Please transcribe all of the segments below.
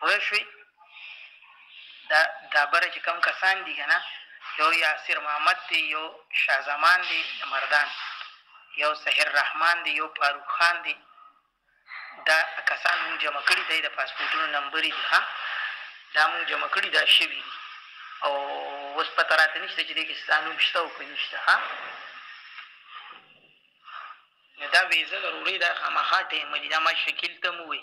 پوه شوي دا ډبره چې کوم کسان دي کنه یو یاسر محمد دی یو شاه زمان دی د مردان یو سحر رحمان دی یو فاروق خان دی دا کسان مونږ جمع کړي دی د پاسپورتونو نمبرې دي ها دا مونږ جمع کړي دا شوي دي او اوس پته راته نشته چې دې کې ستا نوم شته او که نشته ها نو دا ویزه ضروري ده خامخا ټیم دي دا ما شکیل ته مو وي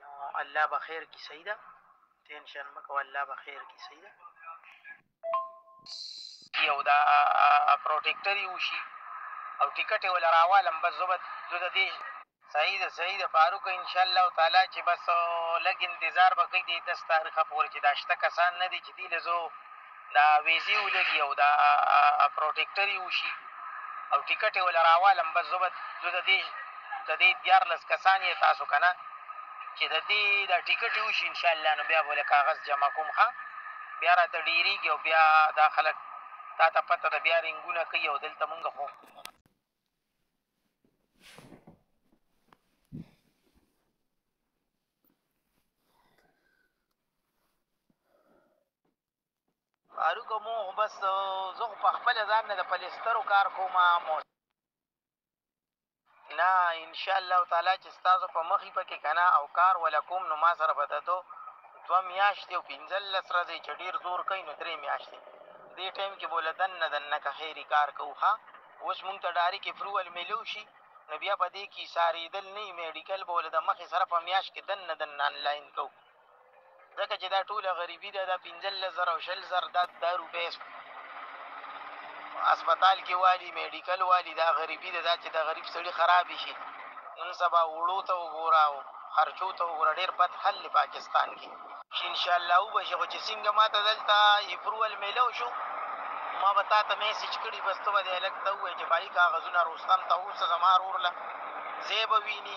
نو الله به خیر کی سیدا ټینشن مکو الله به خیر کی سیدا یو دا پروټیکټر یو شي او ټیکټ یې ولا راوالم بس زه به زه د دې صحیح ده صحیح ده فاروق ان شاء الله تعالی چې بس لږ انتظار به کوي د دس تاریخه پورې چې دا شته کسان نه دي چې دی له زه دا ویزې ولګي او دا پروټیکټر یې وشي او ټیکټ یې وله راوالم بس زه به زه د دې د دې دیارلس کسان یې تاسو که نه چې د دې دا ټیکټ یې وشي انشاءالله نو بیا به له کاغذ جمع کوم ښه بیا راته ډېرېږي او بیا دا خلک تا ته پته ده بیا رنګونه کوي او دلته مونږ خو فاروق مو بس زه په خپل ځان نه د پلیسترو کار کوم نه ان شاء الله تعالی چې تاسو په مخې پکې کنه او کار ولا کوم نو ما سره بدته دوه میاشتې او پنځلس ورځې چې ډېر زور کوي نو درې میاشتې دې ټایم کې بوله دننه دننه که خیري کار کوو ښه اوس مونږ ته ډاریک اپروول میلو شي نو بیا په دې کې سارېدل نه وي میډیکل بوله د مخې سره په میاشت کې دننه دننه انلاین کوو ځکه چې دا ټوله غریبي ده دا پنځلس زره او شل زر دا دا روپۍ اسپتال کې والي میډیکل والي دا غریبي ده دا چې د غریب سړي خرابې شي نن سبا وړو ته وګوره او خرچو ته وګوره ډېر بد حل دی پاکستان کې چې انشاءالله وبشي خو چې څنګه ما ته دلته اپروول میلو شو ما به تا ته میسج کړي بس ته به د هلک ته ووایې چې بایي کاغذونه روستم ته اوسه زما ورور له زه به ویني